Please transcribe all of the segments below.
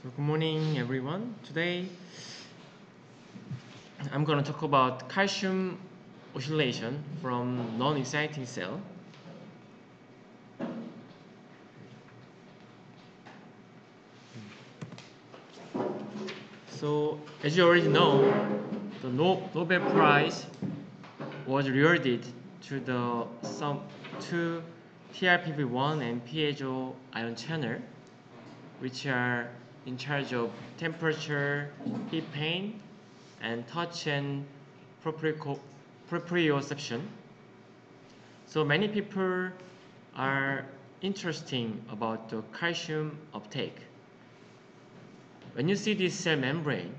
So good morning everyone. Today I'm going to talk about calcium oscillation from non-exciting cell. So as you already know, the Nobel Prize was awarded to the some to TRPV1 and piezo ion channel, which are in charge of temperature, heat pain, and touch and proprioception. So many people are interesting about the calcium uptake. When you see this cell membrane,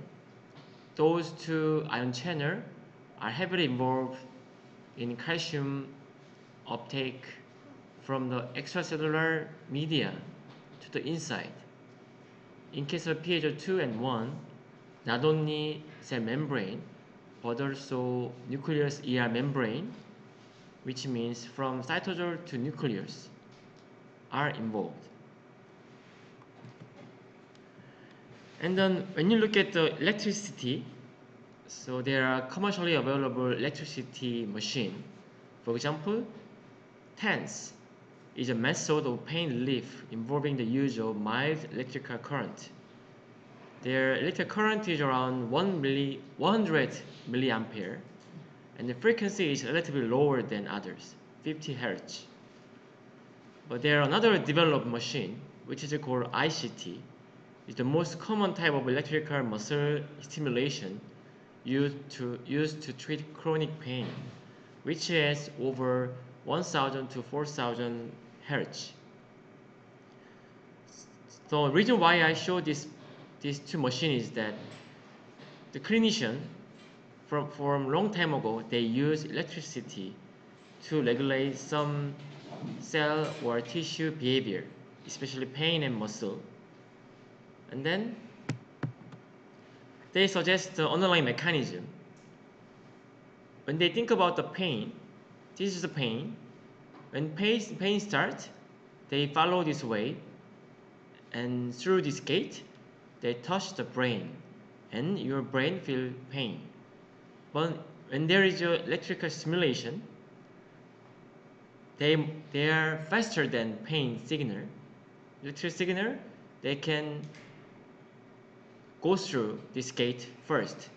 those two ion channels are heavily involved in calcium uptake from the extracellular media to the inside. In case of piezo2 and 1, not only cell membrane, but also nucleus ER membrane, which means from cytosol to nucleus, are involved. And then when you look at the electricity, so there are commercially available electricity machine. For example, TENS is a method of pain relief involving the use of mild electrical current. Their electric current is around 1 milli, 100 milliampere, and the frequency is relatively lower than others, 50 hertz. But there are another developed machine, which is called ICT. is the most common type of electrical muscle stimulation used to, used to treat chronic pain, which has over 1000 to 4000 hertz. So the reason why I show this, these two machines is that the clinician from, from long time ago, they use electricity to regulate some cell or tissue behavior, especially pain and muscle. And then they suggest the underlying mechanism. When they think about the pain, this is the pain. When pain, pain starts, they follow this way, and through this gate, they touch the brain, and your brain feel pain. But when there is electrical stimulation, they, they are faster than pain signal. Electric signal, they can go through this gate first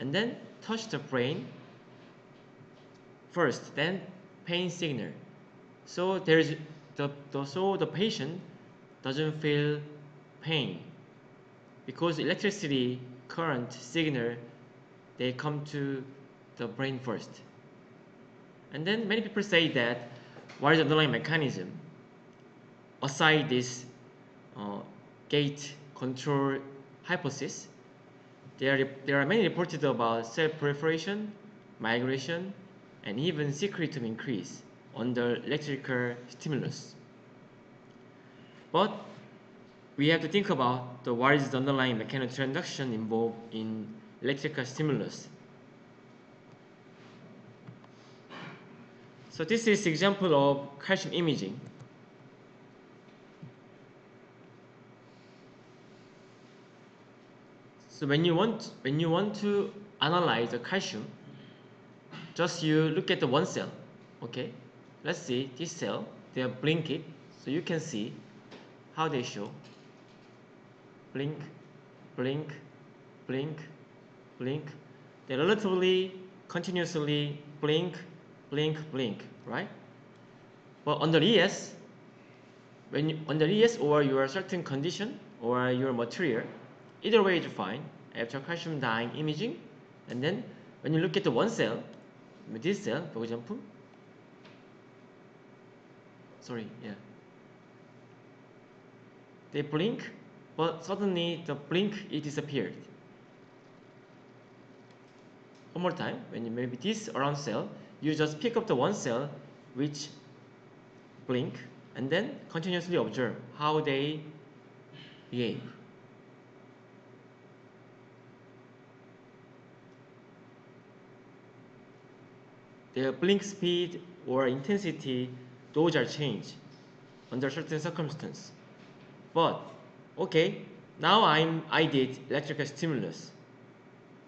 and then touch the brain first, then pain signal. So there is the, the so the patient doesn't feel pain because electricity current signal they come to the brain first. And then many people say that what is the underlying mechanism aside this uh, gate control hypothesis, there are, there are many reported about cell proliferation, migration, and even secretome increase under electrical stimulus. But we have to think about the what is the underlying mechanical involved in electrical stimulus. So this is example of calcium imaging. So when you want when you want to analyze the calcium, just you look at the one cell. Okay, let's see this cell. They are blinking, so you can see how they show. Blink, blink, blink, blink. They relatively continuously blink, blink, blink, right? But under ES, when you, under ES or your certain condition or your material, either way is fine after calcium dyeing imaging and then when you look at the one cell this cell for example. Sorry yeah. They blink but suddenly the blink it disappeared. One more time when you maybe this around cell you just pick up the one cell which blink and then continuously observe how they behave their blink speed or intensity, those are changed under certain circumstances. But, okay, now I'm I did electrical stimulus,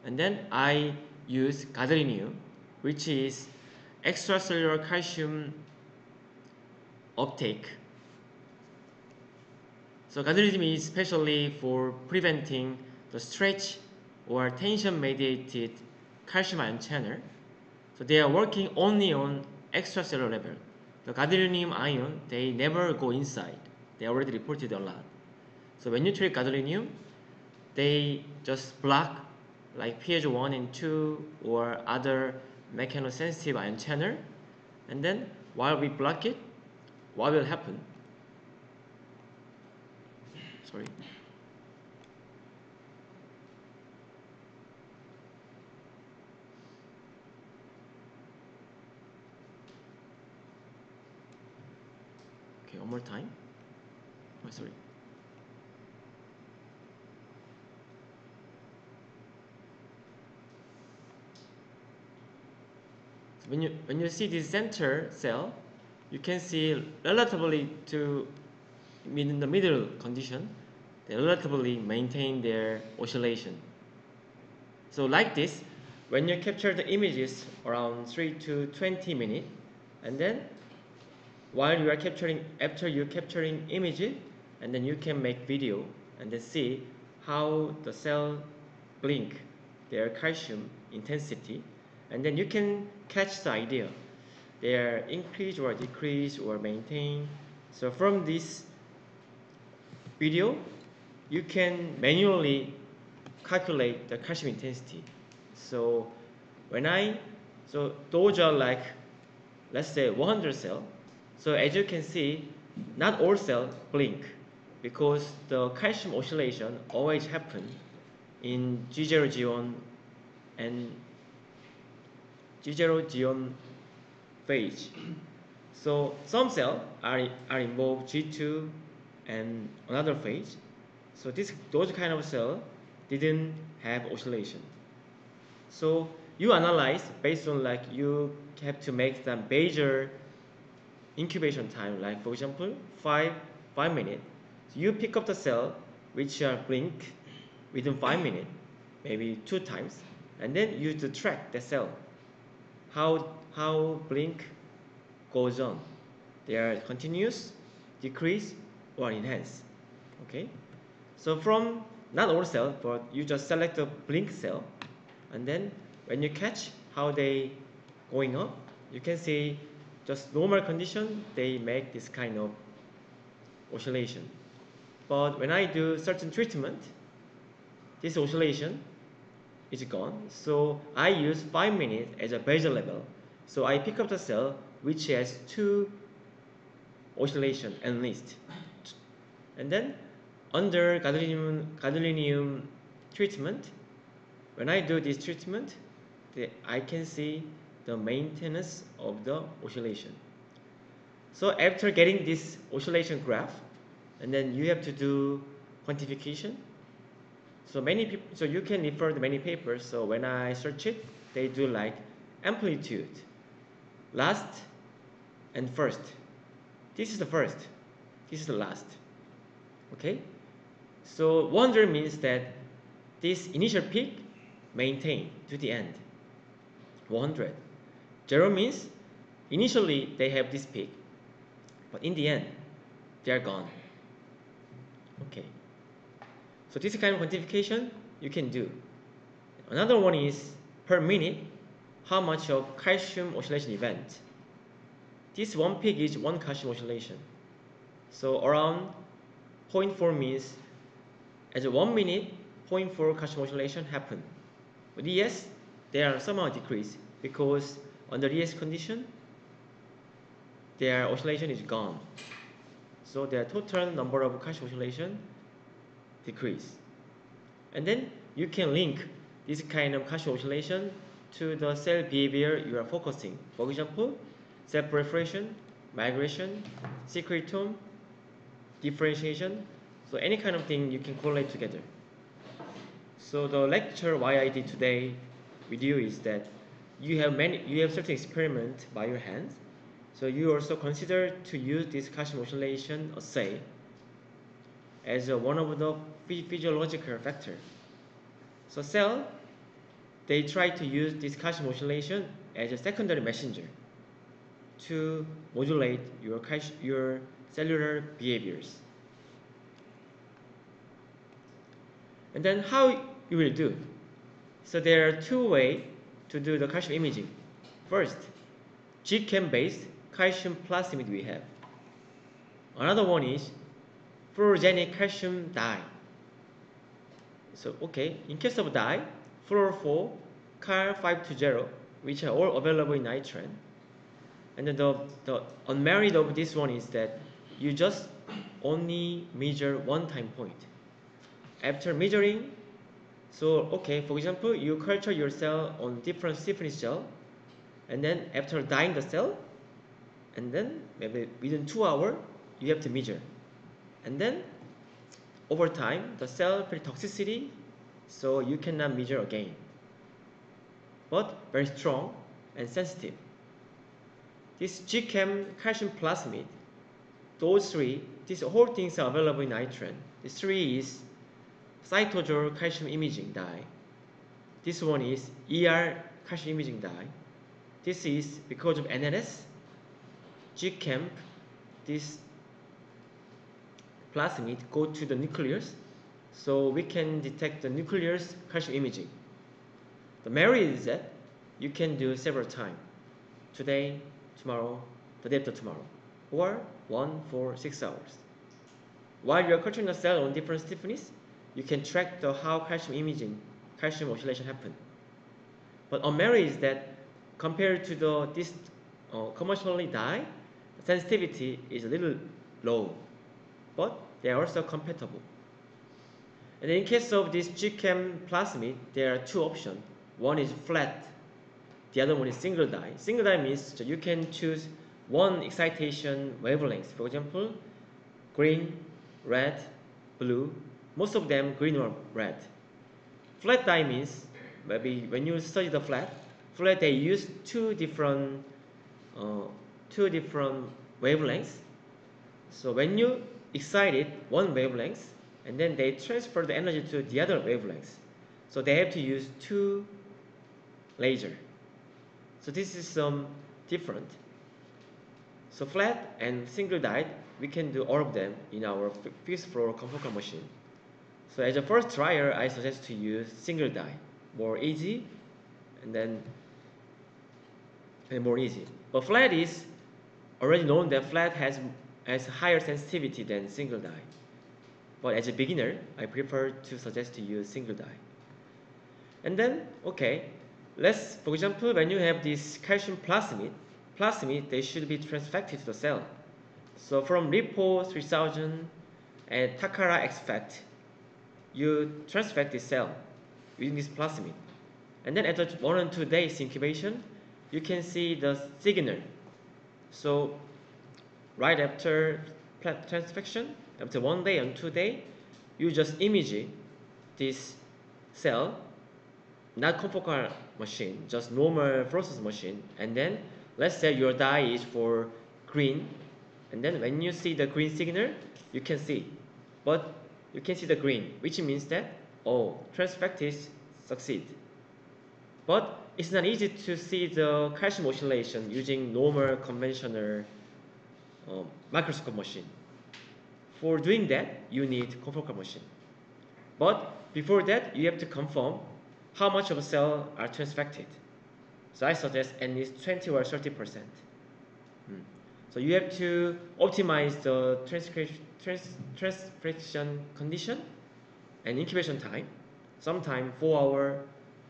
and then I use gadolinium, which is extracellular calcium uptake. So gadolinium is especially for preventing the stretch or tension mediated calcium ion channel. So they are working only on extracellular level. The gadolinium ion, they never go inside. They already reported a lot. So when you treat gadolinium, they just block like Piezo1 and 2 or other mechanosensitive ion channel. And then while we block it, what will happen? Sorry. More time. Oh, sorry. So when you when you see this center cell, you can see relatively to in the middle condition, they relatively maintain their oscillation. So like this, when you capture the images around 3 to 20 minutes, and then while you are capturing, after you're capturing image, and then you can make video and then see how the cell blink their calcium intensity, and then you can catch the idea their increase or decrease or maintain. So from this video, you can manually calculate the calcium intensity. So when I, so those are like, let's say 100 cell. So as you can see, not all cells blink because the calcium oscillation always happen in G0, G1 and G0, G1 phase. So some cells are, are involved G2 and another phase. So this those kind of cells didn't have oscillation. So you analyze based on like you have to make the major incubation time, like for example, five five minutes. So you pick up the cell which are blink within five minutes, maybe two times, and then you to track the cell. How how blink goes on. They are continuous, decrease, or enhance. Okay? So from not all cell, but you just select a blink cell, and then when you catch how they going up, you can see just normal condition, they make this kind of oscillation. But when I do certain treatment, this oscillation is gone. So I use 5 minutes as a basal level. So I pick up the cell which has two oscillation at least. And then under gadolinium, gadolinium treatment, when I do this treatment, I can see the maintenance of the oscillation. So after getting this oscillation graph, and then you have to do quantification. So many people, so you can refer to many papers. So when I search it, they do like amplitude, last and first. This is the first. This is the last. Okay? So 100 means that this initial peak maintained to the end. 100. 0 means initially they have this peak, but in the end they are gone. Okay. So this kind of quantification you can do. Another one is per minute how much of calcium oscillation event this one peak is one calcium oscillation. So around 0.4 means as a one minute 0.4 calcium oscillation happen. But yes, they are somehow decreased because under the ES condition, their oscillation is gone. So their total number of calcium oscillation decrease. And then you can link this kind of calcium oscillation to the cell behavior you are focusing. For example, cell proliferation, migration, secretome, differentiation. So any kind of thing you can correlate together. So the lecture why I did today with you is that you have many you have certain experiment by your hands. So you also consider to use this calcium oscillation assay as one of the physiological factor. So cell, they try to use this calcium oscillation as a secondary messenger to modulate your, your cellular behaviors. And then how you will do? So there are two ways to do the calcium imaging. First, GCaMP based calcium plasmid we have. Another one is fluorogenic calcium dye. So okay, in case of dye, fluorophore, CAL 520, which are all available in Nitran. And then the, the unmerit of this one is that you just only measure one time point. After measuring, so okay, for example, you culture your cell on different stiffness gel, and then after dyeing the cell, and then maybe within two hours, you have to measure. And then over time, the cell toxicity, so you cannot measure again. But very strong and sensitive. This GCaMP calcium plasmid, those three, these whole things are available in Nitran. The three is cytosol calcium imaging dye. This one is ER calcium imaging dye. This is because of NLS, GCaMP, this plasmid go to the nucleus, so we can detect the nucleus calcium imaging. The merit is that you can do several times. Today, tomorrow, the day after tomorrow, or one, four, six hours. While you are culturing the cell on different stiffness, you can track the how calcium imaging, calcium oscillation happen. But on merit is that compared to the this uh, commercially dye, sensitivity is a little low, but they are also compatible. And in case of this GCaMP plasmid, there are two options. One is FRET, the other one is single dye. Single dye means that you can choose one excitation wavelength. For example, green, red, blue. Most of them green or red. FRET dye means maybe when you study the FRET, FRET they use two different uh, two different wavelengths. So when you excite it one wavelength, and then they transfer the energy to the other wavelengths. So they have to use two laser. So this is some different. So FRET and single dye, we can do all of them in our fixed floor confocal machine. So as a first trial, I suggest to use single dye, more easy, and then and more easy. But FRET is already known that FRET has has higher sensitivity than single dye. But as a beginner, I prefer to suggest to use single dye. And then, okay, let's, for example, when you have this calcium plasmid, plasmid, they should be transfected to the cell. So from Lipo 3000 and Takara extract, you transfect the cell using this plasmid. And then after one or two days incubation, you can see the signal. So right after transfection, after one day and two day, you just image this cell, not confocal machine, just normal process machine, and then let's say your dye is for green, and then when you see the green signal, you can see, but you can see the green, which means that oh, transfectase succeed. But it's not easy to see the calcium oscillation using normal conventional um, microscope machine. For doing that, you need confocal machine. But before that, you have to confirm how much of a cell are transfected. So I suggest at least 20 or 30 percent. Hmm. So you have to optimize the transcription, trans, transcription condition and incubation time. Sometime 4 hour,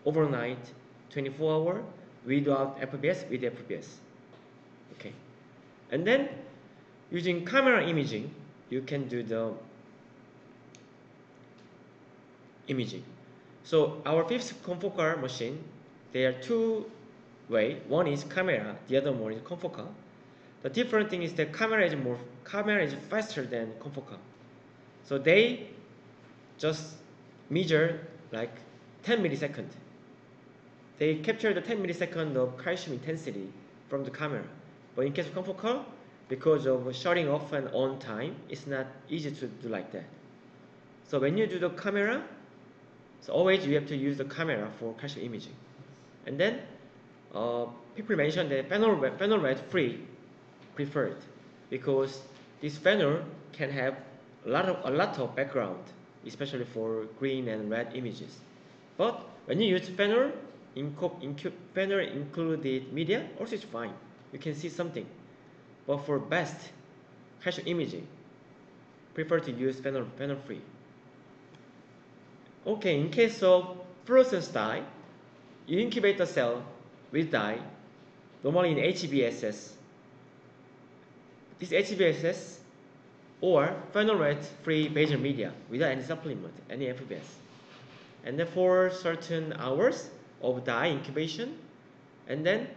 overnight, 24 hour, without FBS, with FBS. Okay. And then using camera imaging, you can do the imaging. So our fifth confocal machine, there are two way. One is camera, the other one is confocal. The different thing is the camera is more camera is faster than confocal. So they just measure like 10 millisecond. They capture the 10 millisecond of calcium intensity from the camera. But in case of confocal, because of shutting off and on time, it's not easy to do like that. So when you do the camera, so always you have to use the camera for calcium imaging. And then uh, people mention that phenol, phenol red free preferred because this phenol can have a lot of a lot of background, especially for green and red images. But when you use phenol, incu phenol included media, also it's fine. You can see something. But for best calcium imaging, prefer to use phenol, phenol free. Okay, in case of fluorescence dye, you incubate the cell with dye, normally in HBSS. This HBSS or phenol red free basal media without any supplement, any FBS. And then for certain hours of dye incubation, and then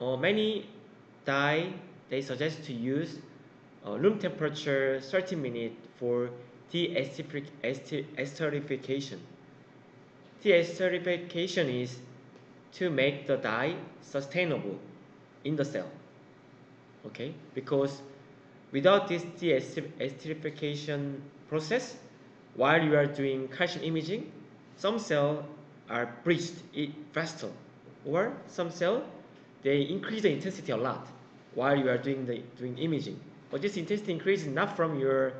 uh, many dye they suggest to use uh, room temperature 30 minutes for de-esterification. De-esterification is to make the dye sustainable in the cell. Okay, because without this de-esterification process, while you are doing calcium imaging, some cells are breached faster, or some cells they increase the intensity a lot while you are doing the doing imaging. But this intensity increase is not from your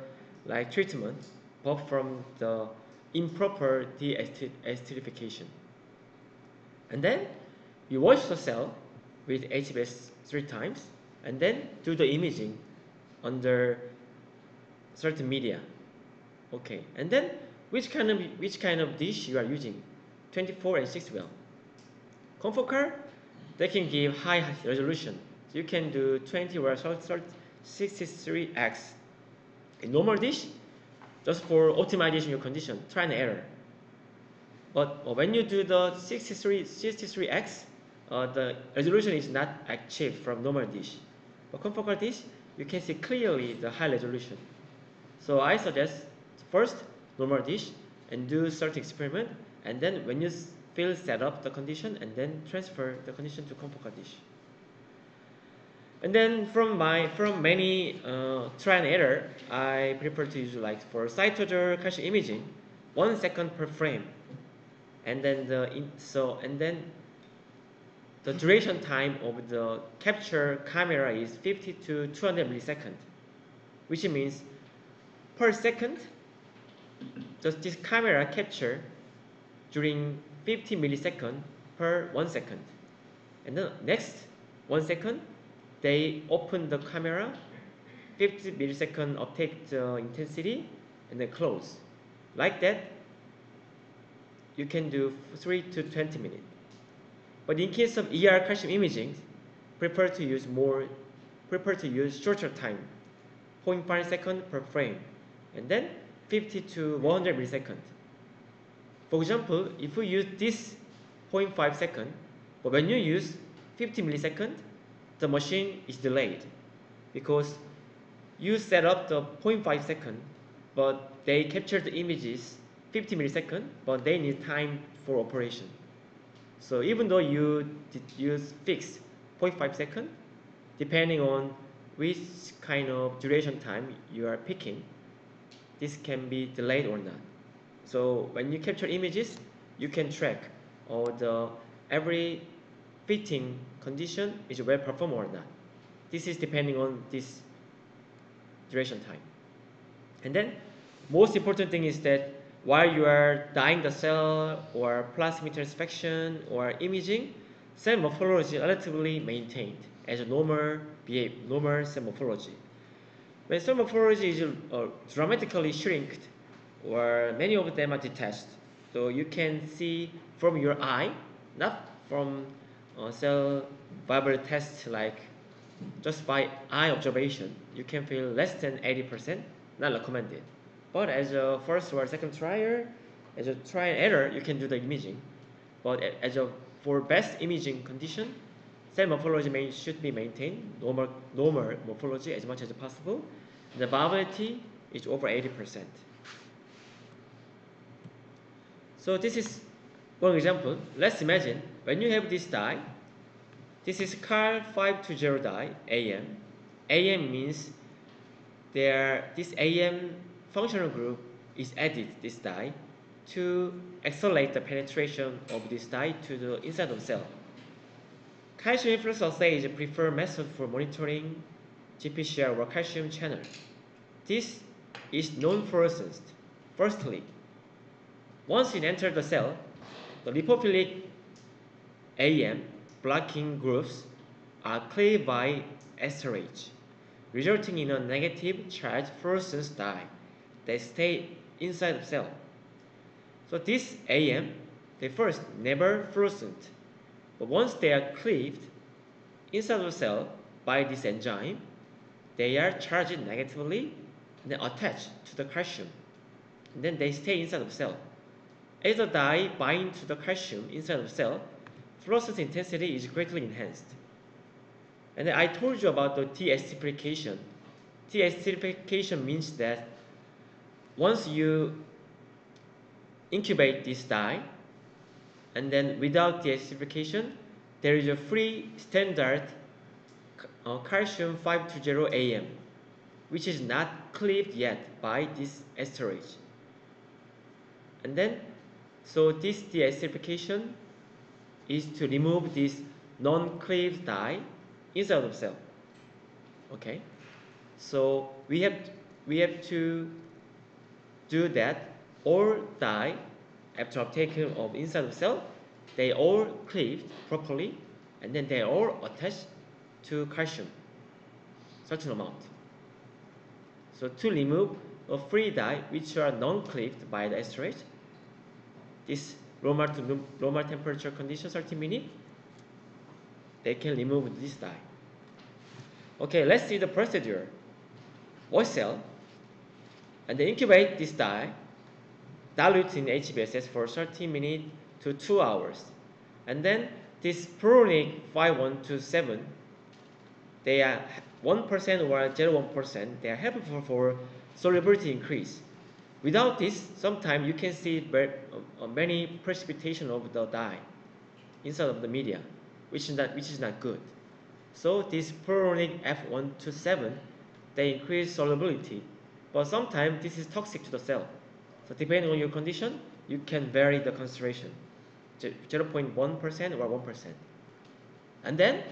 like treatment, but from the improper de-esterification. And then you wash the cell with HBS three times, and then do the imaging under certain media. Okay, and then which kind of which kind of dish you are using, 24 and 6 well. Confocal, they can give high resolution. So you can do 20 or 63x. A normal dish, just for optimization your condition, try and error. But when you do the 63, 63x, uh, the resolution is not achieved from normal dish. But confocal dish, you can see clearly the high resolution. So I suggest first normal dish and do certain experiment and then when you feel set up the condition and then transfer the condition to confocal dish. And then from my from many uh, try and error, I prefer to use like for cytoger imaging, one second per frame, and then the so and then the duration time of the capture camera is 50 to 200 milliseconds, which means per second, does this camera capture during 50 milliseconds per one second, and then next one second they open the camera, 50 millisecond uptake the intensity, and then close. Like that, you can do 3 to 20 minutes. But in case of ER calcium imaging, prefer to use more, prefer to use shorter time, 0.5 second per frame, and then 50 to 100 milliseconds. For example, if you use this 0.5 second, but when you use 50 milliseconds, the machine is delayed because you set up the 0.5 second, but they capture the images 50 millisecond, but they need time for operation. So even though you use fixed 0.5 second, depending on which kind of duration time you are picking, this can be delayed or not. So when you capture images, you can track all the every fitting condition is well performed or not. This is depending on this duration time. And then most important thing is that while you are dyeing the cell or plasma inspection or imaging, cell morphology relatively maintained as a normal behave, normal cell morphology. When cell morphology is uh, dramatically shrinked or many of them are detached, so you can see from your eye, not from uh, cell viable test like just by eye observation, you can feel less than 80%, not recommended. But as a first or second trial, as a try and error, you can do the imaging. But as a for best imaging condition, cell morphology may, should be maintained, normal, normal morphology as much as possible. The viability is over 80%. So this is one example. Let's imagine when you have this dye, this is CAL 520 dye, AM. AM means there this AM functional group is added this dye to accelerate the penetration of this dye to the inside of the cell. Calcium influx assay is a preferred method for monitoring GPCR or calcium channel. This is non-fluorescent. Firstly, once it enters the cell, the lipophilic AM blocking groups are cleaved by esterase, resulting in a negative charge fluorescence dye that stay inside the cell. So this AM, they first never fluorescent, but once they are cleaved inside the cell by this enzyme, they are charged negatively and then attached to the calcium. And then they stay inside the cell. As the dye bind to the calcium inside the cell, fluorescence intensity is greatly enhanced. And I told you about the de-esterification. De-esterification means that once you incubate this dye, and then without the de-esterification, there is a free standard uh, calcium 520 AM, which is not cleaved yet by this esterase. And then, so this de-esterification is to remove this non-cleaved dye inside of cell. Okay, so we have we have to do that all dye after uptaking of inside of cell, they all cleaved properly, and then they all attached to calcium, certain amount. So to remove a free dye which are non-cleaved by the esterase, this normal to normal temperature condition 30 minutes, they can remove this dye. Okay, let's see the procedure. Wash cell, and then incubate this dye, dilute in HBSS for 30 minutes to 2 hours. And then this Pluronic F127, they are 1% or 0.1%, they are helpful for solubility increase. Without this, sometimes you can see uh, many precipitation of the dye inside of the media, which is not, which is not good. So this Pluronic F127, they increase solubility, but sometimes this is toxic to the cell. So depending on your condition, you can vary the concentration, 0.1% or 1%. And then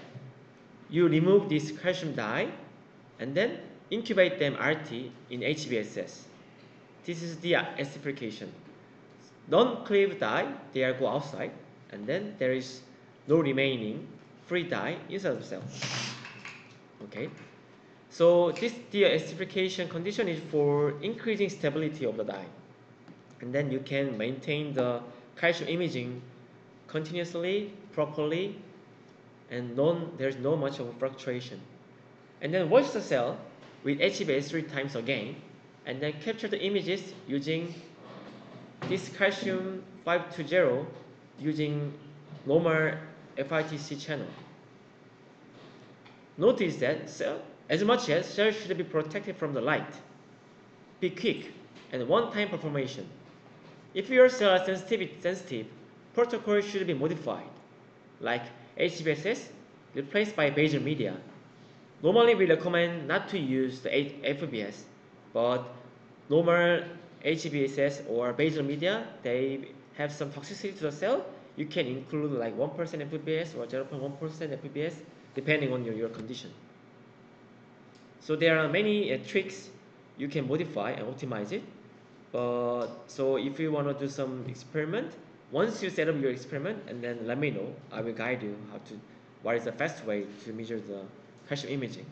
you remove this calcium dye and then incubate them RT in HBSS. This is the acidification. Non-cleaved dye, they are go outside, and then there is no remaining free dye inside the cell. Okay. So this de-esterification condition is for increasing stability of the dye. And then you can maintain the calcium imaging continuously, properly, and non, there's no much of a fluctuation. And then wash the cell with HBS three times again, and then capture the images using this calcium 520 using normal FITC channel. Notice that cell, as much as cell should be protected from the light, be quick and one-time performation. If your cell is sensitive, sensitive, protocol should be modified, like HBSS replaced by basal media. Normally, we recommend not to use the FBS, but normal HBSS or basal media, they have some toxicity to the cell. You can include like 1% FBS or 0.1% FBS, depending on your, your condition. So there are many uh, tricks you can modify and optimize it. But so if you want to do some experiment, once you set up your experiment and then let me know, I will guide you how to, what is the best way to measure the calcium imaging.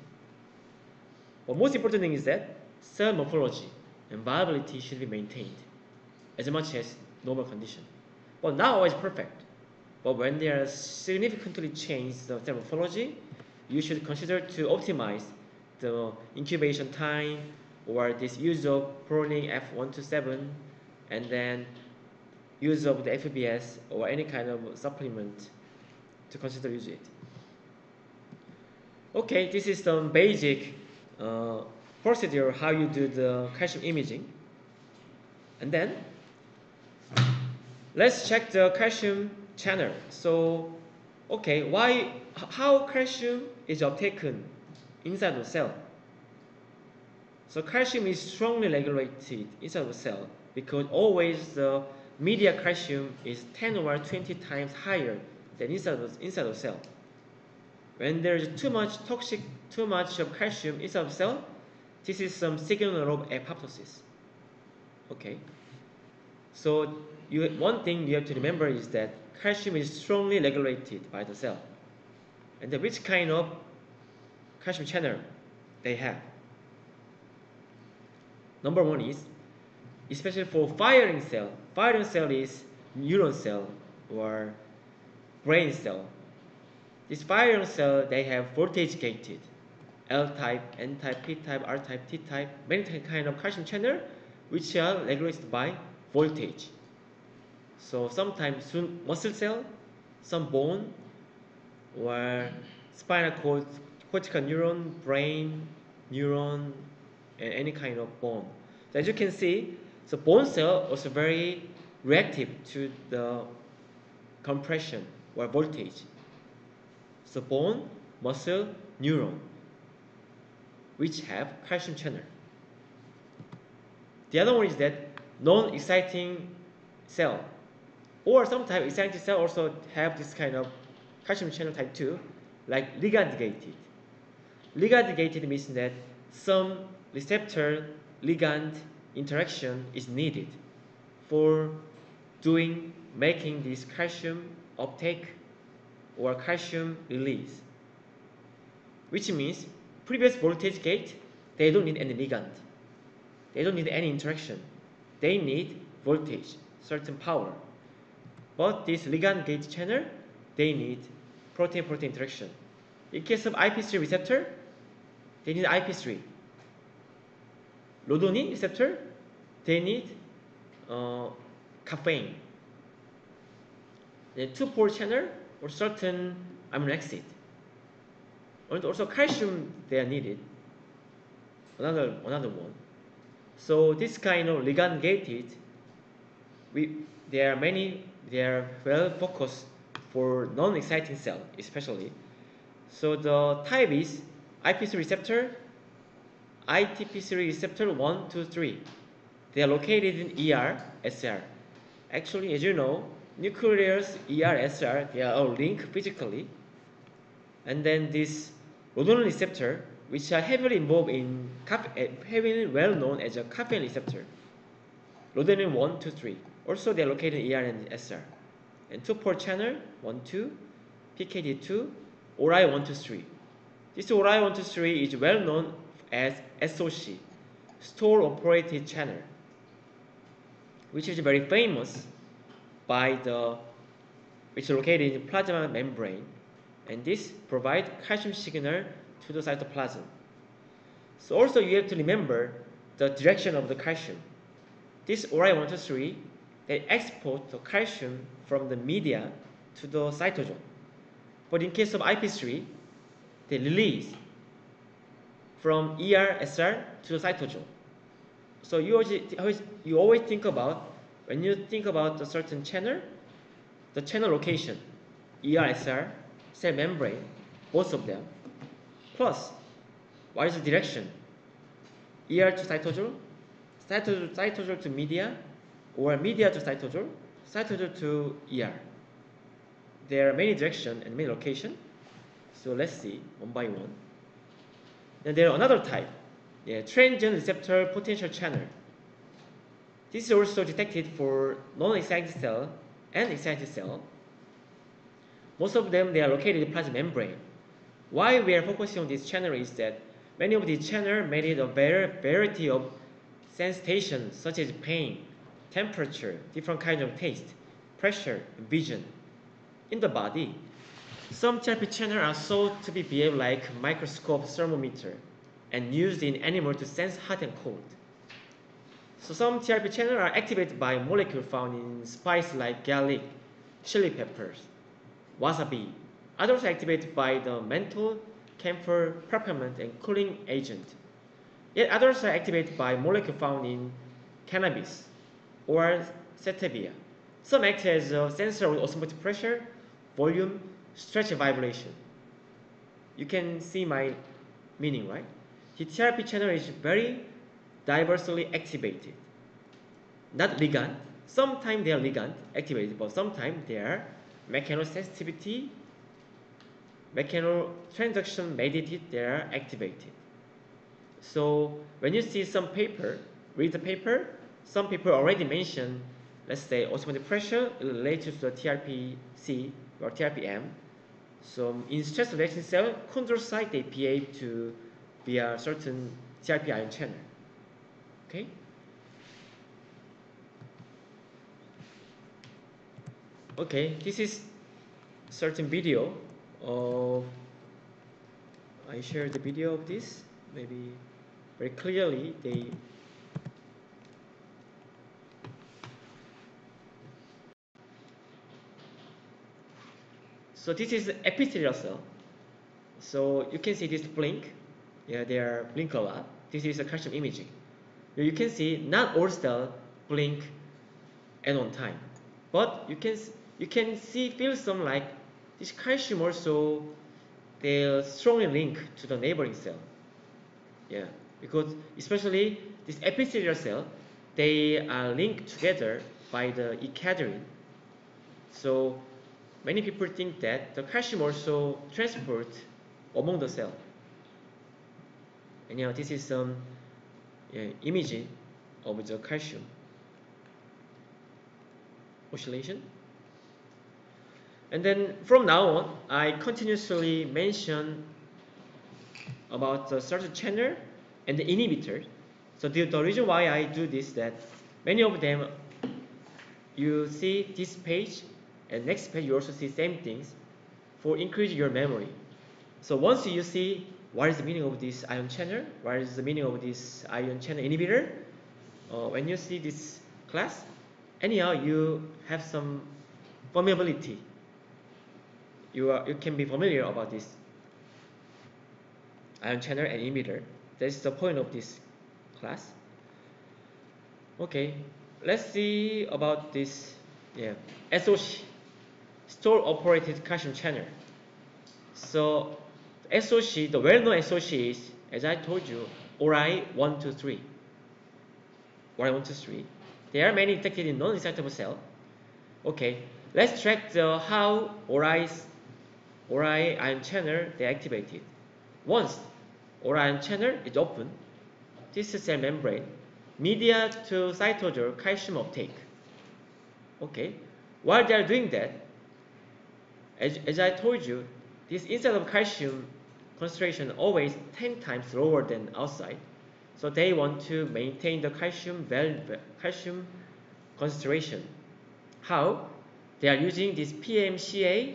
But most important thing is that cell morphology and viability should be maintained as much as normal condition. But not always perfect. But when they are significantly changed the cell morphology, you should consider to optimize the incubation time or this use of Pluronic F127 and then use of the FBS or any kind of supplement to consider use it. Okay, this is some basic uh, procedure how you do the calcium imaging. And then let's check the calcium channel. So, okay, why, how calcium is uptaken inside the cell? So calcium is strongly regulated inside the cell because always the media calcium is 10 or 20 times higher than inside of, inside of cell. When there's too much toxic, too much of calcium inside of cell, this is some signal of apoptosis. Okay. So you, one thing you have to remember is that calcium is strongly regulated by the cell. And which kind of calcium channel they have. Number one is, especially for firing cell, firing cell is neuron cell or brain cell. This firing cell, they have voltage gated. L-type, N-type, P-type, R-type, T-type, many kind of calcium channel which are regulated by voltage. So sometimes muscle cell, some bone, or spinal cord, cortical neuron, brain, neuron, and any kind of bone. So as you can see, the bone cell also very reactive to the compression or voltage. So bone, muscle, neuron, which have calcium channel. The other one is that non-exciting cell, or sometimes exciting cell also have this kind of calcium channel type 2, like ligand gated. Ligand gated means that some receptor ligand interaction is needed for doing making this calcium uptake or calcium release which means previous voltage gate they don't need any ligand. They don't need any interaction. They need voltage certain power. But this ligand gate channel they need protein protein interaction. In case of IP3 receptor they need IP3 Ryanodine receptor, they need uh, caffeine. The two-pore channel or certain amino acid. And also calcium they are needed. Another another one. So this kind of ligand gated, we there are many they are well focused for non-exciting cell especially. So the type is IP3 receptor ITP3 receptor 1, 2, 3. They are located in ER, SR. Actually, as you know, nucleus, ER, SR, they are all linked physically. And then this ryanodine receptor, which are heavily involved in, eh, heavily well known as a caffeine receptor. Ryanodine 1, 2, 3. Also, they are located in ER and SR. And two pore channel, 1, 2, PKD2, Orai 1, 2, 3. This Orai 1, 2, 3 is well known as SOC, Store Operated Channel, which is very famous by the which is located in plasma membrane, and this provides calcium signal to the cytoplasm. So also you have to remember the direction of the calcium. This Orai123, they export the calcium from the media to the cytosol. But in case of IP3, they release from ER, SR to cytosol. So you always, you always think about, when you think about a certain channel, the channel location, ER, SR, cell membrane, both of them, plus what is the direction? ER to cytosol, cytosol, cytosol to media, or media to cytosol, cytosol to ER. There are many directions and many locations. So let's see one by one. Then there are another type, yeah, transient receptor potential channel. This is also detected for non-excited cell and excited cell. Most of them, they are located in plasma membrane. Why we are focusing on this channel is that many of these channels made a variety of sensation such as pain, temperature, different kinds of taste, pressure, vision in the body some TRP channels are thought to be behave like microscope thermometer and used in animals to sense hot and cold. So some TRP channels are activated by molecule found in spices like garlic, chili peppers, wasabi. Others are activated by the menthol, camphor, peppermint, and cooling agent. Yet others are activated by molecule found in cannabis or stevia. Some act as a sensor of osmotic pressure, volume, stretch vibration. You can see my meaning, right? The TRP channel is very diversely activated. not ligand. Sometimes they are ligand activated, but sometimes they are mechanosensitivity, mechanotransduction mediated, they are activated. So when you see some paper, read the paper, some people already mentioned, let's say osmotic pressure related to the TRPC or TRPM. So in stress reaction cell, chondrocyte, they behave to via certain TRP ion channel. Okay? Okay, this is certain video of I shared the video of this maybe very clearly they so this is epithelial cell. So you can see this blink. Yeah they are blink a lot. This is a calcium imaging. You can see not all cell blink at one time. But you can you can see feel some like this calcium also they strongly link to the neighboring cell. Yeah because especially this epithelial cell they are linked together by the E so many people think that the calcium also transport among the cell. Know this is some yeah, image of the calcium. Oscillation. And then from now on I continuously mention about the certain channel and the inhibitor. So the, the reason why I do this that many of them you see this page and next page you also see same things for increase your memory. So once you see what is the meaning of this ion channel, what is the meaning of this ion channel inhibitor, uh, when you see this class, anyhow you have some familiarity. You are you can be familiar about this ion channel and emitter. That's the point of this class. Okay, let's see about this yeah, SOC, store operated calcium channel. So SOC, the well-known SOC is, as I told you, ORI 123. Orai123. There are many detected in non-excitable cell. Okay, let's check the how Orai's ORI ion channel they activated. Once ion channel is open. This is cell membrane. Media to cytosol calcium uptake. Okay. While they are doing that, as, as I told you, this inside of calcium concentration always 10 times lower than outside. So they want to maintain the calcium calcium concentration. How? They are using this PMCA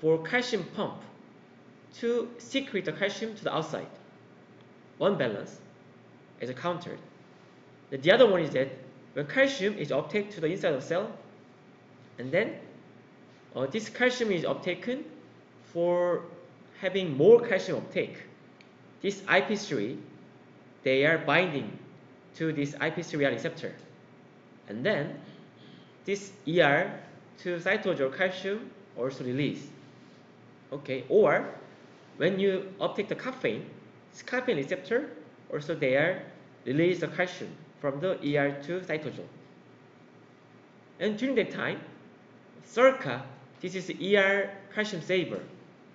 for calcium pump to secrete the calcium to the outside one balance is countered. The other one is that when calcium is uptaken to the inside of the cell, and then uh, this calcium is uptaken for having more calcium uptake. This IP3, they are binding to this IP3 receptor. And then this ER to cytosol calcium also release. Okay, or when you uptake the caffeine, this caffeine receptor also there release the calcium from the ER2 cytosol. And during that time, SERCA, this is ER calcium saver.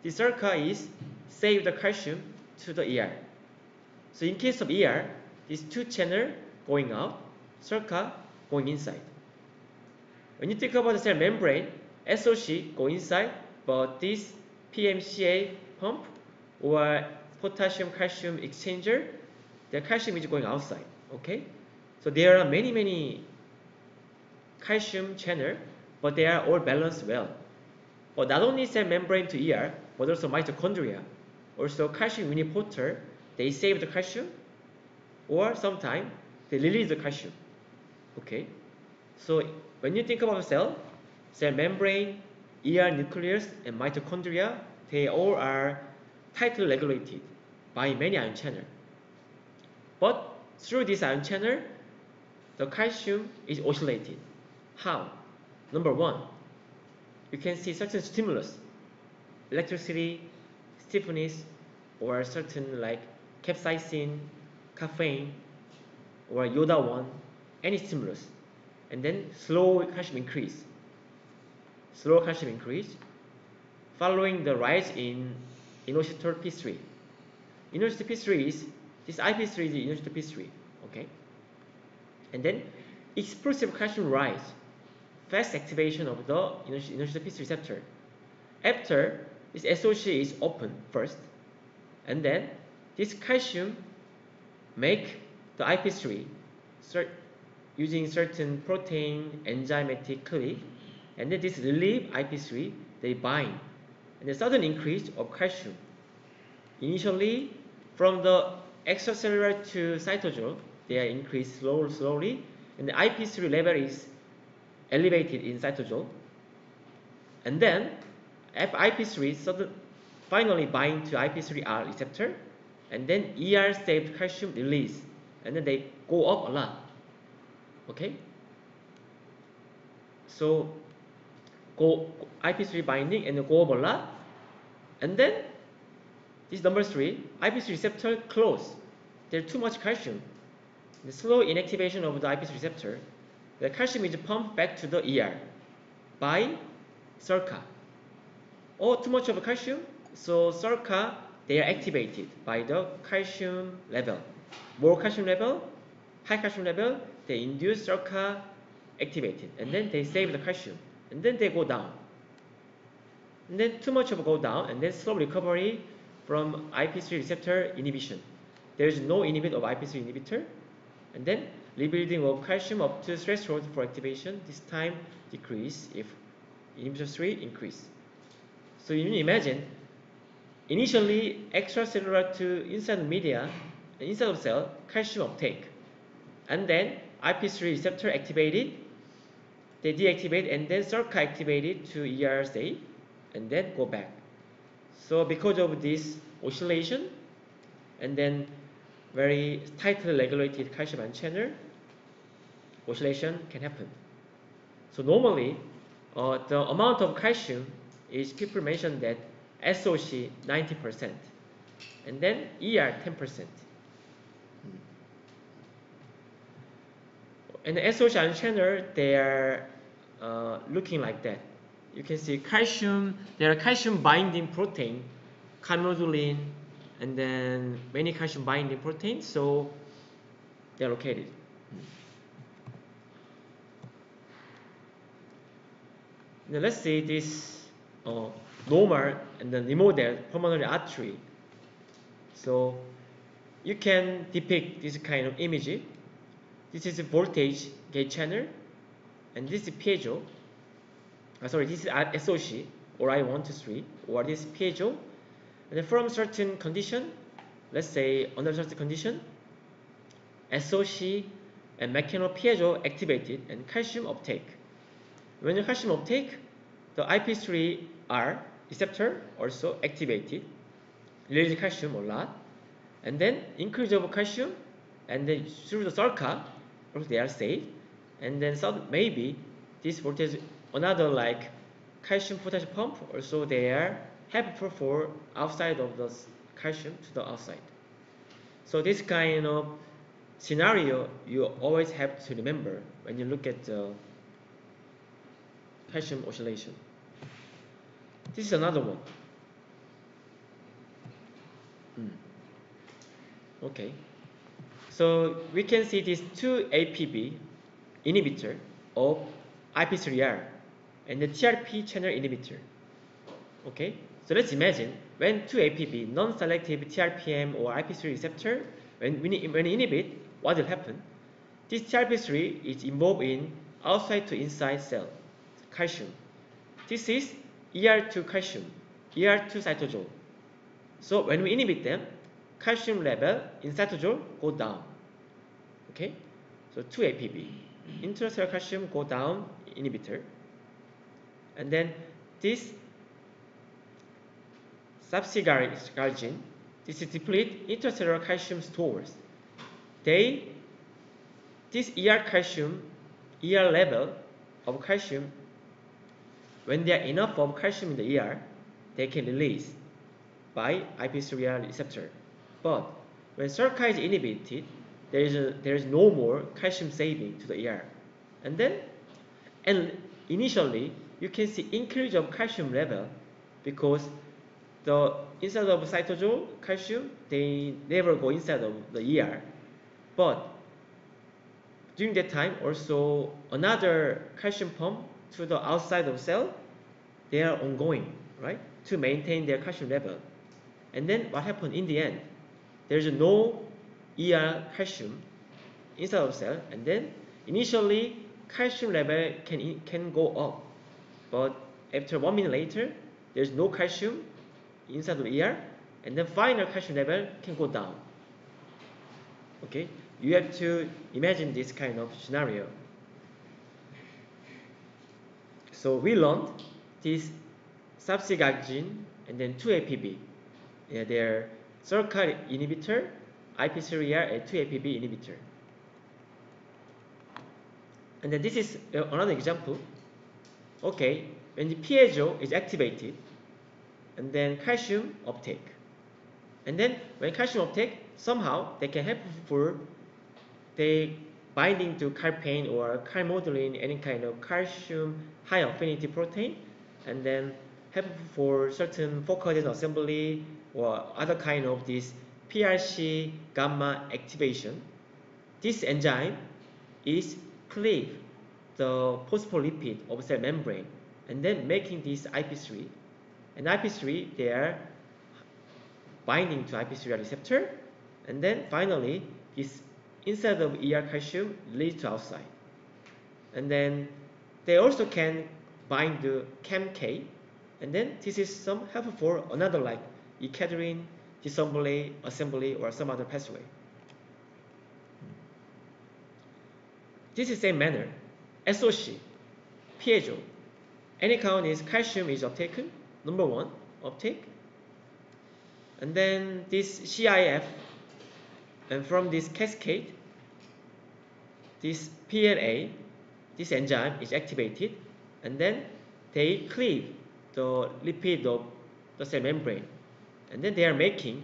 The SERCA is save the calcium to the ER. So in case of ER, these two channel going out, SERCA going inside. When you think about the cell membrane, SOC go inside, but this PMCA pump or potassium calcium exchanger, the calcium is going outside. Okay, so there are many many calcium channel, but they are all balanced well. But not only cell membrane to ER, but also mitochondria, also calcium uniporter, they save the calcium, or sometimes they release the calcium. Okay, so when you think about a cell, cell membrane, ER nucleus, and mitochondria, they all are tightly regulated by many ion channel. But through this ion channel, the calcium is oscillated. How? Number one, you can see certain stimulus, electricity, stiffness, or certain like capsaicin, caffeine, or Yoda1, any stimulus. and then slow calcium increase. Slow calcium increase following the rise in inositol P3. Inositol P3 is this IP3 is inositol P3, okay? And then explosive calcium rise, fast activation of the P3 receptor. After this SOC is open first, and then this calcium make the IP3 using certain protein enzymatically, and then this relieve IP3, they bind, and the sudden increase of calcium. Initially, from the extracellular to cytosol, they are increased slowly, slowly, and the IP3 level is elevated in cytosol. And then, IP3 sudden, finally bind to IP3R receptor, and then ER saved calcium release, and then they go up a lot. Okay? So, go IP3 binding and go up a lot, and then this number three, IP3 receptor close. There's too much calcium. The slow inactivation of the IP3 receptor, the calcium is pumped back to the ER by SERCA. Or too much of calcium, so SERCA they are activated by the calcium level. More calcium level, high calcium level, they induce SERCA activated, and then they save the calcium, and then they go down. And then too much of go down, and then slow recovery from IP3 receptor inhibition. There is no inhibit of IP3 inhibitor, and then rebuilding of calcium up to threshold for activation. This time decrease if inhibitor 3 increase. So you imagine initially extracellular to inside media, inside of cell, calcium uptake, and then IP3 receptor activated, they deactivate, and then SERCA activated to ERSA, and then go back. So because of this oscillation, and then very tightly regulated calcium channel, oscillation can happen. So normally, uh, the amount of calcium is people mention that SOC 90%, and then ER 10%. And the SOC ion channel, they are uh, looking like that. You can see calcium, there are calcium binding protein, calmodulin, and then many calcium binding proteins, so they're located. Now let's see this uh, normal and then remodeled pulmonary artery. So you can depict this kind of image. This is a voltage gate channel, and this is piezo. Uh, sorry, this is SOC, Orai123, or this is piezo. And from certain condition, let's say under certain condition, SOC and mechano-piezo activated and calcium uptake. When the calcium uptake, the IP3R receptor also activated, release calcium a lot, and then increase of calcium, and then through the SERCA, they are safe, and then some maybe this voltage another like calcium potassium pump also they are helpful for outside of the calcium to the outside. So this kind of scenario you always have to remember when you look at the calcium oscillation. This is another one. Mm. Okay. So we can see these two APB inhibitor of IP3R and the TRP channel inhibitor. Okay. So let's imagine when two APB non-selective TRPM or IP3 receptor when we when inhibit, what will happen? This TRP3 is involved in outside to inside cell calcium. This is ER2 calcium, ER2 cytosol. So when we inhibit them, calcium level in cytosol go down. Okay, so 2 APB, intracellular calcium go down inhibitor, and then this subsidiary thapsigargin, this is deplete intracellular calcium stores. They, this ER calcium, ER level of calcium when there are enough of calcium in the ER, they can release by IP3R receptor. But when SERCA is inhibited, there is, a, there is no more calcium saving to the ER. And then, and initially, you can see increase of calcium level because the inside of cytosol calcium, they never go inside of the ER. But during that time, also another calcium pump to the outside of cell, they are ongoing, right? To maintain their calcium level. And then what happened in the end? There's no ER calcium inside of cell, and then initially calcium level can can go up, but after one minute later, there's no calcium inside of ER, and then final calcium level can go down. Okay, you have to imagine this kind of scenario. So we learned this thapsigargin and then 2-APB. Yeah, they're SERCA inhibitor, IP3R and 2-APB inhibitor. And then this is uh, another example. Okay, when the piezo is activated, and then calcium uptake. And then when calcium uptake, somehow they can help for they binding to calpain or calmodulin, any kind of calcium high affinity protein, and then help for certain focal assembly or other kind of this PLC gamma activation. This enzyme is cleave the phospholipid of cell membrane and then making this IP3 and IP3 they are binding to IP3 receptor and then finally this inside of ER calcium leads to outside and then they also can bind to CAMK and then this is some help for another like E-cadherin, disassembly, assembly or some other pathway. This is same manner. SOC, piezo. Any count is calcium is uptaken, number one, uptake. And then this CIF, and from this cascade, this PLA, this enzyme is activated, and then they cleave the lipid of the cell membrane, and then they are making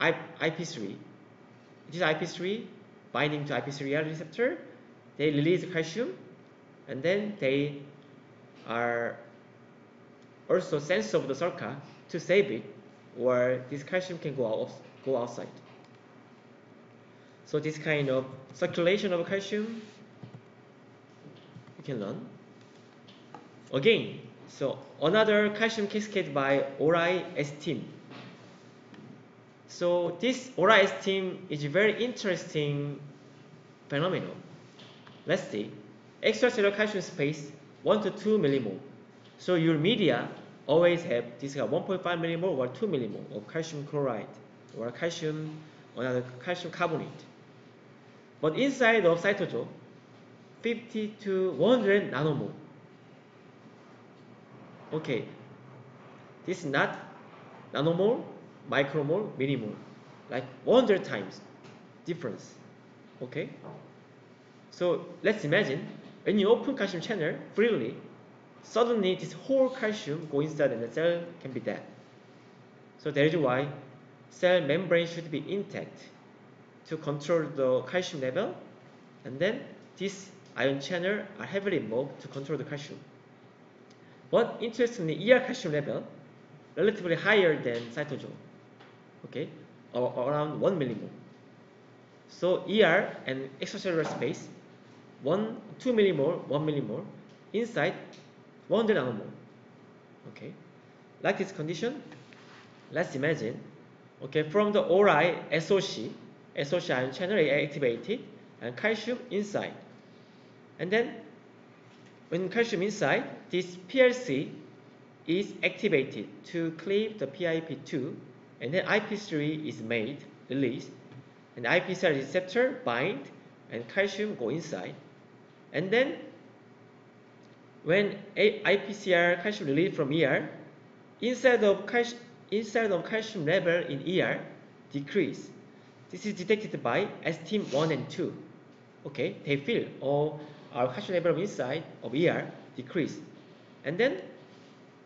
IP3. This IP3 binding to IP3R receptor, they release calcium, and then they are also sense of the SERCA to save it, or this calcium can go out go outside. So this kind of circulation of calcium you can learn. Again, so another calcium cascade by Orai STIM. So this Orai STIM is a very interesting phenomenon. Let's see. Extracellular calcium space 1 to 2 millimole. So your media always have this 1.5 millimole or 2 millimole of calcium chloride or calcium another calcium carbonate. But inside of cytosol, 50 to 100 nanomole. Okay, this is not nanomole, micromole, millimole, like 100 times difference. Okay, so let's imagine when you open calcium channel freely, suddenly this whole calcium go inside and the cell can be dead. So that is why cell membrane should be intact to control the calcium level and then this ion channel are heavily moved to control the calcium. But interestingly, ER calcium level relatively higher than cytosol, okay, or around 1 millimole. So ER and extracellular space, 1, 2 millimole, 1 millimole, inside 100 nanomole. Okay, like this condition, let's imagine, okay, from the Orai SOC, SOC ion channel activated, and calcium inside. And then when calcium inside, this PLC is activated to cleave the PIP2 and then IP3 is made, released, and IP3 receptor bind and calcium go inside. And then when IP3R calcium released from ER, inside of, calcium, inside of calcium level in ER decrease. This is detected by STIM 1 and 2. Okay, they feel all our calcium level inside of ER decrease. And then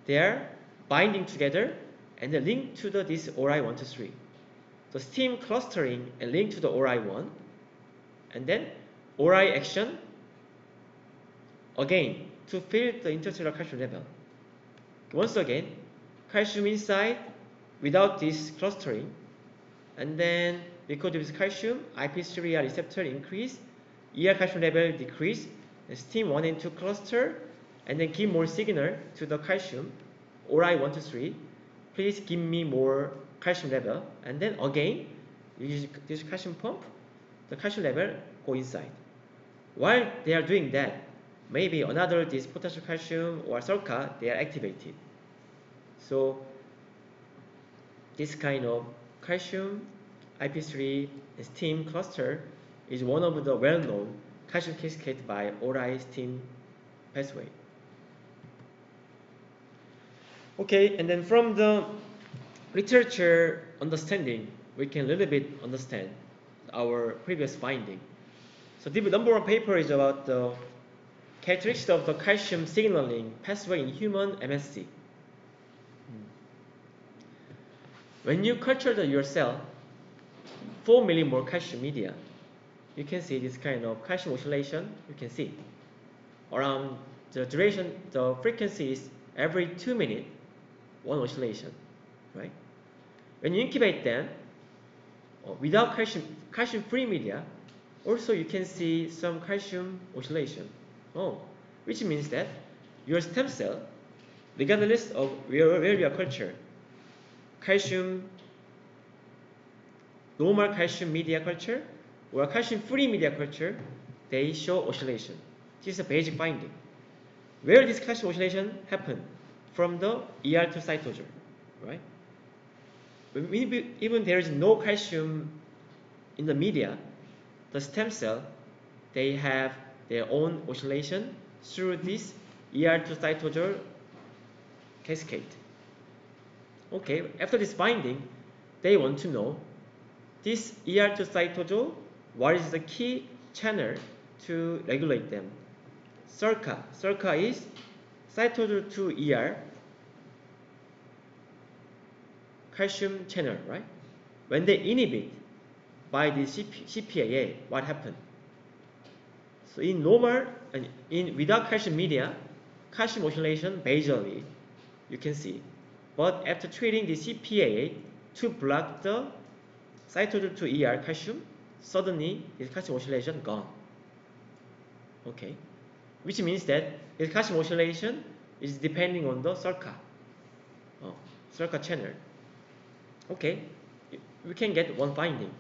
they are binding together and then link to the, this Orai 1 to 3. So STIM clustering and link to the Orai 1 and then Orai action again to fill the intercellular calcium level. Once again, calcium inside without this clustering, and then because of calcium, IP3R receptor increase, ER calcium level decrease, STIM 1 and 2 cluster, and then give more signal to the calcium, Orai 1 to 3, please give me more calcium level, and then again, use this calcium pump, the calcium level go inside. While they are doing that, maybe another this potassium calcium or SERCA, they are activated. So this kind of calcium IP3 STIM cluster is one of the well-known calcium cascade by Orai STIM pathway. Okay, and then from the literature understanding, we can a little bit understand our previous finding. So the number one paper is about the characteristics of the calcium signaling pathway in human MSC. When you culture your cell, 4 millimole calcium media, you can see this kind of calcium oscillation. You can see around the duration, the frequency is every 2 minutes, one oscillation, right? When you incubate them, without calcium, calcium-free media, also you can see some calcium oscillation. Oh, which means that your stem cell, regardless of where, where you are calcium, normal calcium media culture or calcium-free media culture, they show oscillation. This is a basic finding. Where this calcium oscillation happen? From the ER to cytosol, right? Even there is no calcium in the media, the stem cell, they have their own oscillation through this ER to cytosol cascade. Okay, after this finding, they want to know this ER2 cytosol, what is the key channel to regulate them? SERCA. SERCA is cytosol 2 ER calcium channel, right? When they inhibit by the CP, CPAA, what happened? So in normal, in without calcium media, calcium oscillation basally, you can see. But after treating the CPAA to block the cytosol to ER calcium, suddenly this calcium oscillation gone. Okay, which means that this calcium oscillation is depending on the SERCA, oh, SERCA channel. Okay, we can get one finding.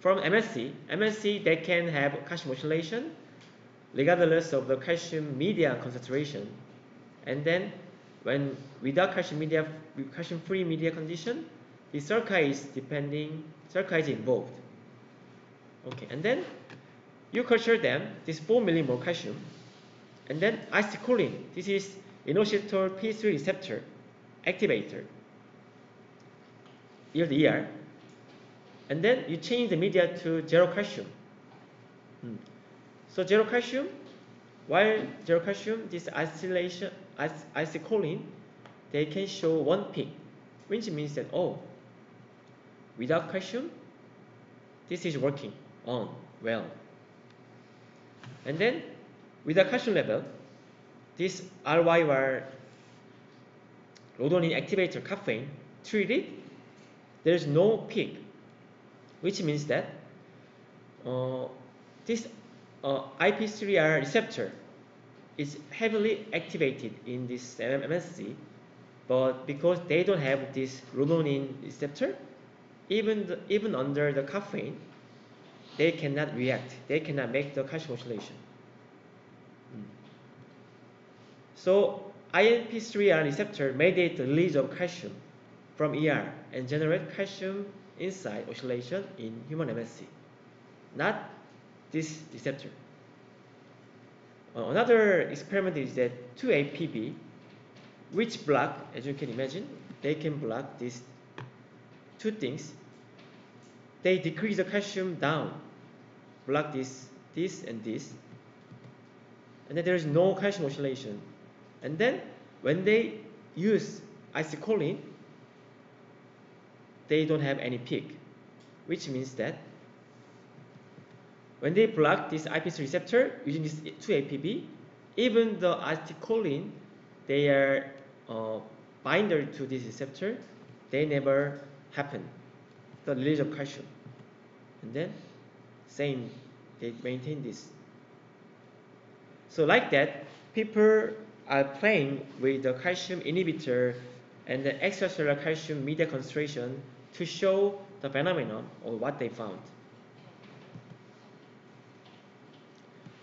From MSC, MSC they can have calcium oscillation regardless of the calcium media concentration. And then when without calcium media, calcium free media condition, the SERCA is depending, SERCA is involved. Okay, and then you culture them, this 4 millimole calcium, and then acetylcholine, this is inositol P3 receptor activator, the ER, and then you change the media to zero calcium. Hmm. So zero calcium, while zero calcium, this isolation, acetylcholine, they can show one peak, which means that, oh, without calcium, this is working on well. And then, with the calcium level, this RYR ryanodine activator caffeine treated, there is no peak, which means that uh, this uh, IP3R receptor is heavily activated in this MSC, but because they don't have this ryanodine receptor, even the, even under the caffeine, they cannot react. They cannot make the calcium oscillation. Mm. So INP3R receptor mediate the release of calcium from ER and generate calcium inside oscillation in human MSC, not this receptor. Uh, another experiment is that 2-APB, which block, as you can imagine, they can block these two things. They decrease the calcium down, block this, this, and this, and then there is no calcium oscillation. And then when they use acetylcholine, they don't have any peak, which means that when they block this IP3 receptor using this 2-APB, even the acetylcholine, they are uh, binder to this receptor, they never happen. The release of calcium. And then same, they maintain this. So like that, people are playing with the calcium inhibitor and the extracellular calcium media concentration to show the phenomenon or what they found.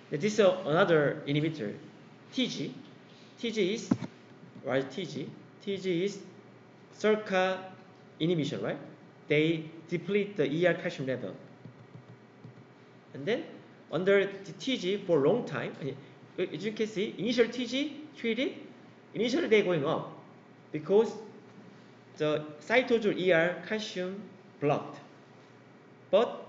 This is another inhibitor, TG. TG is, is TG? TG is SERCA inhibition, right? They deplete the ER calcium level. And then under the TG for a long time, as you can see, initial TG treated, initially they're going up because the cytosol ER calcium blocked. But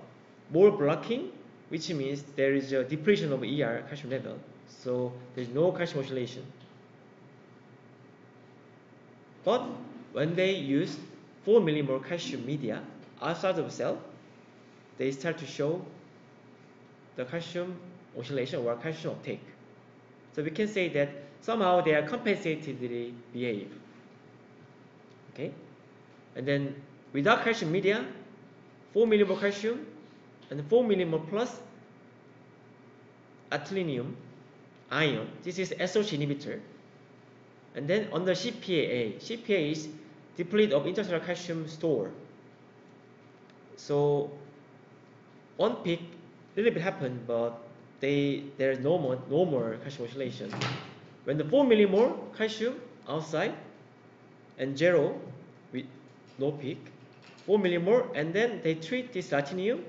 more blocking, which means there is a depletion of ER calcium level, so there's no calcium oscillation. But when they use 4 millimole calcium media outside of the cell, they start to show the calcium oscillation or calcium uptake. So we can say that somehow they are compensatedly behave. Okay? And then without calcium media, 4 millimole calcium and 4 millimole plus actinium ion. This is SOC inhibitor. And then under CPAA, CPA is deplete of intracellular calcium store. So one peak little bit happened, but they there is no more no more calcium oscillation. When the 4 millimole calcium outside and zero with no peak, 4 millimole, and then they treat this actinium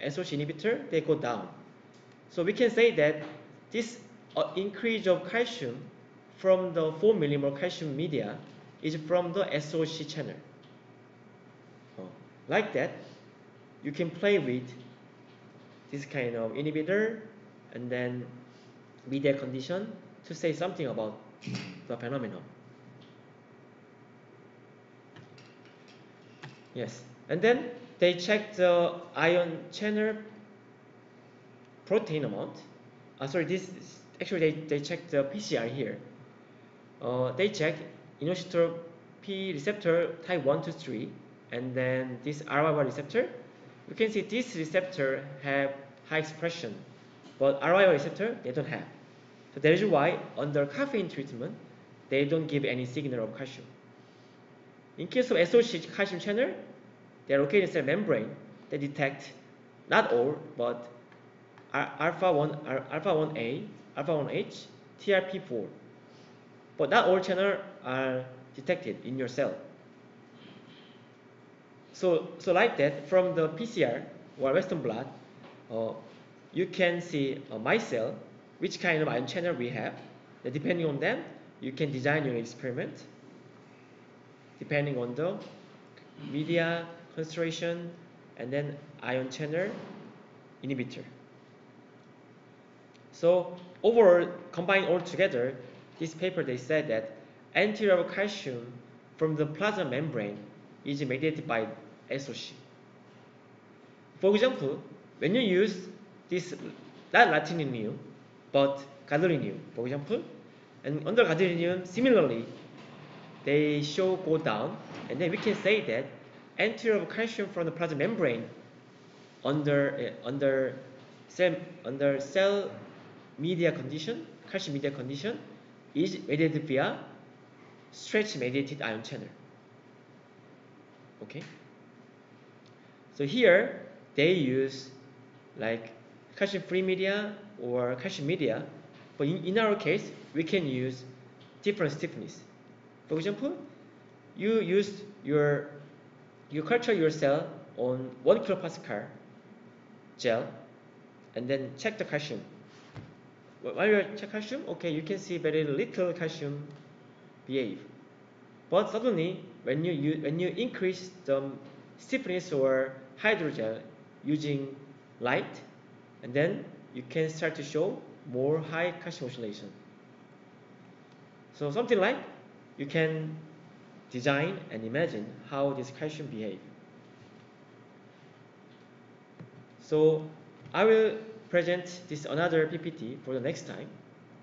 SOC inhibitor, they go down. So we can say that this uh, increase of calcium from the 4 millimole calcium media is from the SOC channel. Oh, like that, you can play with this kind of inhibitor and then media condition to say something about the phenomenon. Yes, and then they check the ion channel protein amount. Uh, sorry, this actually they, they check the PCR here. Uh, they check P receptor type 1 to 3 and then this RY1 receptor. You can see this receptor have high expression but RY1 receptor they don't have. So that is why under caffeine treatment they don't give any signal of calcium. In case of SOC calcium channel, they are located in cell membrane. They detect not all, but alpha 1, alpha 1A, alpha 1H, TRP4. But not all channels are detected in your cell. So, so like that, from the PCR or Western blot, uh, you can see uh, my cell, which kind of ion channel we have. And depending on them, you can design your experiment depending on the media concentration and then ion channel inhibitor. So overall, combined all together, this paper they said that anterior calcium from the plasma membrane is mediated by SOC. For example, when you use this not lanthanum but gadolinium, for example, and under gadolinium, similarly, they show go down, and then we can say that anterior calcium from the plasma membrane under uh, under cell under cell media condition, calcium media condition, is mediated via stretch mediated ion channel. Okay. So here they use like calcium free media or calcium media, but in, in our case we can use different stiffness. For example, you use your you culture your cell on one kilopascal gel and then check the calcium. While you check calcium, okay, you can see very little calcium behave. But suddenly, when you, when you increase the stiffness or hydrogel using light, and then you can start to show more high calcium oscillation. So something like you can design and imagine how this calcium behave. So I will present this another PPT for the next time.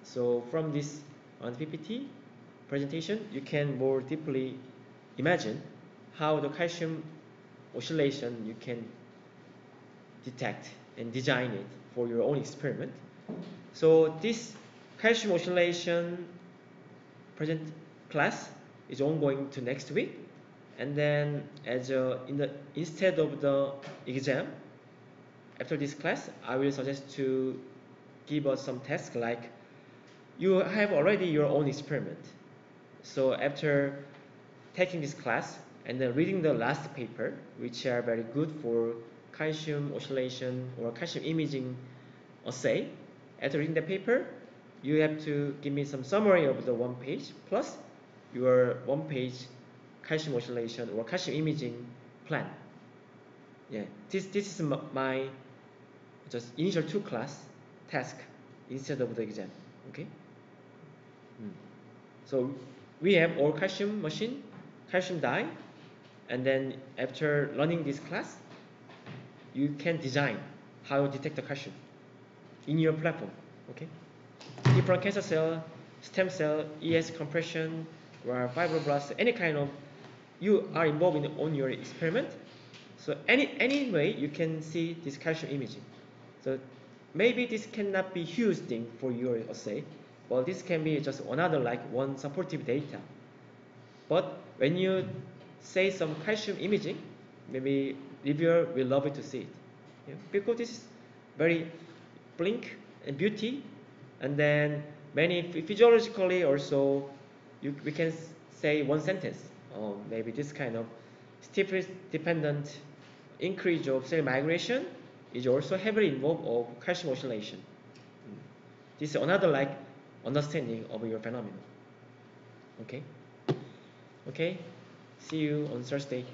So from this on PPT presentation, you can more deeply imagine how the calcium oscillation you can detect and design it for your own experiment. So this calcium oscillation present class is ongoing to next week and then as a, in the instead of the exam after this class I will suggest to give us some tasks like you have already your own experiment so after taking this class and then reading the last paper which are very good for calcium oscillation or calcium imaging assay after reading the paper you have to give me some summary of the one page plus your one page calcium oscillation or calcium imaging plan. Yeah, this, this is my just initial two class task instead of the exam. Okay. Mm. So we have all calcium machine, calcium dye, and then after learning this class, you can design how to detect the calcium in your platform. Okay different cancer cell, stem cell, ES compression, or fibroblast, any kind of, you are involved in on your experiment. So any, any way you can see this calcium imaging. So maybe this cannot be huge thing for your assay, but this can be just another like one supportive data. But when you say some calcium imaging, maybe reviewer will love it to see it. Yeah? Because this is very blink and beauty and then many physiologically also you, we can say one sentence or maybe this kind of stiffness dependent increase of cell migration is also heavily involved of calcium oscillation. Mm. This is another like understanding of your phenomenon. Okay? Okay? See you on Thursday.